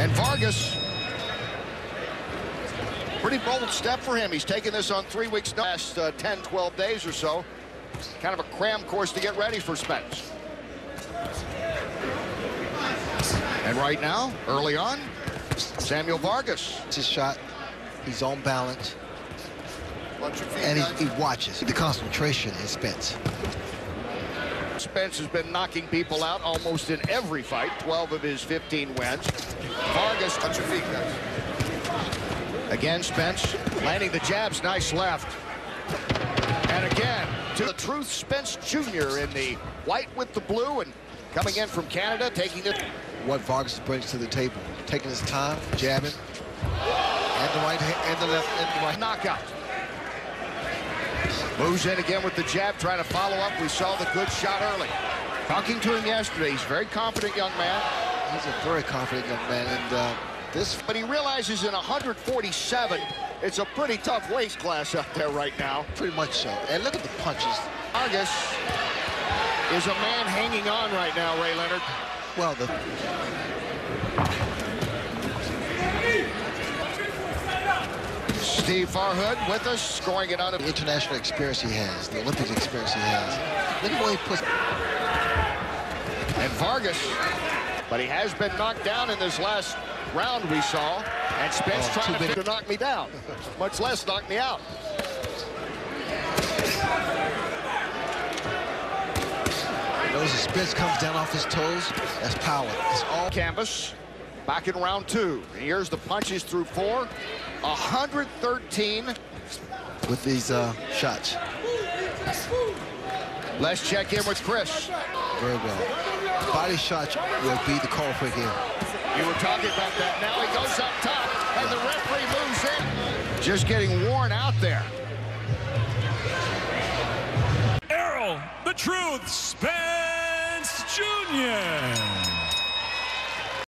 And Vargas, pretty bold step for him. He's taking this on three weeks, last uh, 10, 12 days or so. Kind of a cram course to get ready for Spence. And right now, early on, Samuel Vargas. It's his shot. He's on balance. Feet, And he, he watches. The concentration in Spence. Spence has been knocking people out almost in every fight, 12 of his 15 wins. Vargas, touch your feet, guys. Again, Spence landing the jabs, nice left. And again, to the truth, Spence Jr. in the white with the blue and coming in from Canada, taking it. What Vargas brings to the table. Taking his time, jabbing. And the right hand, and the left, and the right. knockout. Moves in again with the jab, trying to follow up. We saw the good shot early. Talking to him yesterday, he's a very confident young man. He's a very confident young man. And uh, this But he realizes in 147, it's a pretty tough weight class out there right now. pretty much so. And look at the punches. Vargas is a man hanging on right now, Ray Leonard. Well, the Steve Farhood with us, scoring it out of... the international experience he has, the Olympic experience he has. Look at where he puts. And Vargas, but he has been knocked down in this last round we saw. And Spence Oh, trying to, to knock me down, much less knock me out. Notice the Spence comes down off his toes. That's power. It's all. Canvas, back in round two. And here's the punches through four. 113. with these uh, shots. Let's check in with Chris. Very well. Body shots will be the culprit here. You were talking about that. Now he goes up top, and the referee moves in. Just getting worn out there. Errol, the truth, Spence Jr.